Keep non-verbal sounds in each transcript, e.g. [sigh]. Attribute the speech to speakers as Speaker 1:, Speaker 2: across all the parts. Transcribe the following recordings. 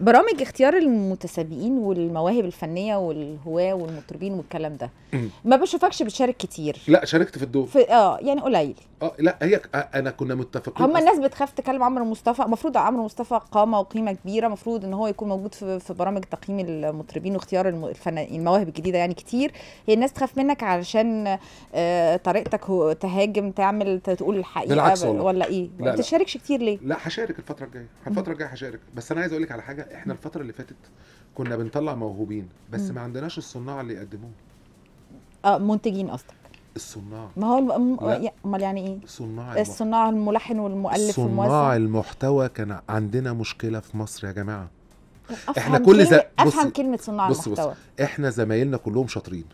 Speaker 1: برامج اختيار المتسابقين والمواهب الفنية والهواة والمطربين والكلام ده. ما بشوفكش بتشارك كتير.
Speaker 2: لا شاركت في الدور.
Speaker 1: في آه يعني قليل.
Speaker 2: آه لا هي آه، أنا كنا متفقين
Speaker 1: هم. الناس بتخاف تكلم عمرو مصطفى. المفروض عمرو مصطفى قامة وقيمة كبيرة. المفروض إن هو يكون موجود في, في برامج تقييم المطربين واختيار الفنانين المواهب الجديدة يعني كتير. هي الناس تخاف منك علشان آه طريقتك تهاجم تعمل تقول الحقيقة
Speaker 2: بالعكس والله.
Speaker 1: ولا
Speaker 2: إيه؟
Speaker 1: ما. بتشاركش كتير ليه؟
Speaker 2: لا هشارك الفترة الجاية. الفترة الجاية هشارك. بس أنا عايز أقول لك على حاجة. إحنا الفترة اللي فاتت كنا بنطلع موهوبين بس
Speaker 1: مم.
Speaker 2: ما عندناش الصناع اللي يقدموه
Speaker 1: آه منتجين قصدك
Speaker 2: الصناع
Speaker 1: ما هو. يا- أمال يعني إيه
Speaker 2: صناع
Speaker 1: الصناع الملحن والمؤلف
Speaker 2: صناع
Speaker 1: والموزع
Speaker 2: المحتوى كان عندنا مشكلة في مصر يا جماعة
Speaker 1: أفهم
Speaker 2: إحنا كل
Speaker 1: كلمة-
Speaker 2: ز-
Speaker 1: أفهم
Speaker 2: بص-
Speaker 1: كلمة صناع
Speaker 2: بص- بص.
Speaker 1: المحتوى
Speaker 2: إحنا زمايلنا كلهم شاطرين.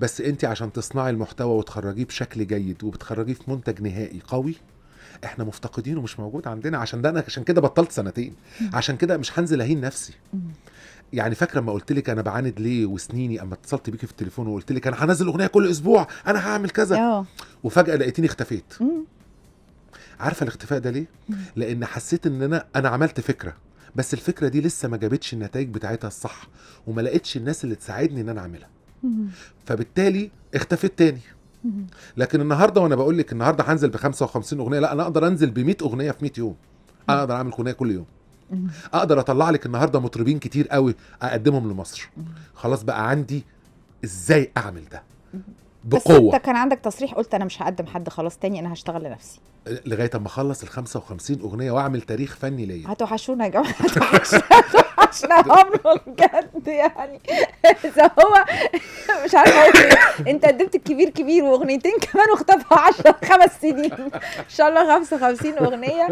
Speaker 2: بس انت عشان تصنعي المحتوى وتخرجيه بشكل جيد وبتخرجيه في منتج نهائي قوي إحنا مفتقدينه مش موجود عندنا. عشان ده أنا عشان كده بطلت سنتين. عشان كده مش هنزل أهين نفسي. يعني فاكرة لما قلت لك أنا بعاند ليه وسنيني؟ أما اتصلت بيكي في التليفون وقلت لك أنا هنزل أغنية كل أسبوع. أنا هعمل كذا.
Speaker 1: آه.
Speaker 2: وفجأة لقيتيني اختفيت. عارفة الاختفاء ده ليه. لأن حسيت إن أنا أنا عملت فكرة. بس الفكرة دي لسه ما جابتش النتائج بتاعتها الصح. وما لقيتش الناس اللي تساعدني إن أنا
Speaker 1: أعملها.
Speaker 2: فبالتالي اختفيت تاني. لكن النهارده وأنا بقول لك النهارده هنزل ب 55 أغنية لا أنا أقدر أنزل ب 100 أغنية في 100 يوم. أنا أقدر أعمل أغنية كل يوم. أقدر أطلع لك النهارده مطربين كتير قوي أقدمهم لمصر. خلاص بقى عندي إزاي أعمل ده؟
Speaker 1: بس
Speaker 2: بقوة.
Speaker 1: أنت كان عندك تصريح قلت أنا مش هقدم حد خلاص تاني أنا هشتغل لنفسي.
Speaker 2: لغاية أما أخلص ال 55 أغنية وأعمل تاريخ فني ليا.
Speaker 1: هتوحشونا يا جماعة [laughs] هتوحشنا عمرو بجد يعني. إذا هو مش أقول إيه. أنت قدمت الكبير كبير وأغنيتين كمان واختفى 10 خمس سنين. إن شاء الله 55 أغنية.